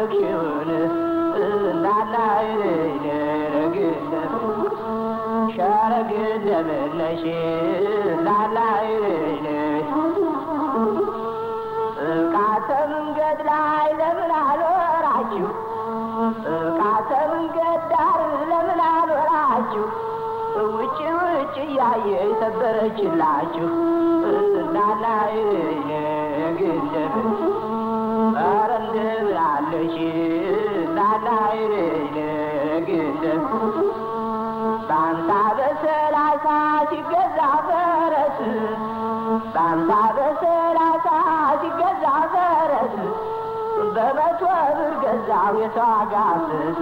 ታረቂውን እናናይን ረግለት ሸረግ ዘመለሽ እናናይን ጥቃተ መንገድ ላይ ለምን አልወራችሁ? ጥቃተ መንገድ ዳር ለምን አልወራችሁ? ውጭ ውጭ እያየ ሰበረችላችሁ እናናይን ግለት በአምሳ በሰላሳ ሲገዛ ፈረስ በአምሳ በሰላሳ ሲገዛ ፈረስ በመቶ ብር ገዛው የተዋጋ ስስ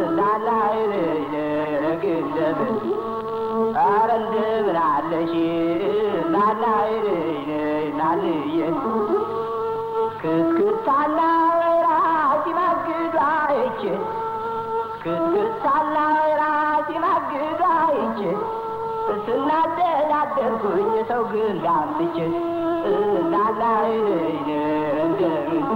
እንዳላይለኝ ግለብን ኧረ እንደምን አለሽ አይች ክስክስ ሳላወራ ሲማግድ አይች ስናደዳደርኩኝ ሰው ግን ላምች እንዳላይነኝ እንደምን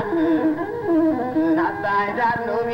Not by that, no,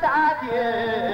estádio.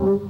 Mm-hmm.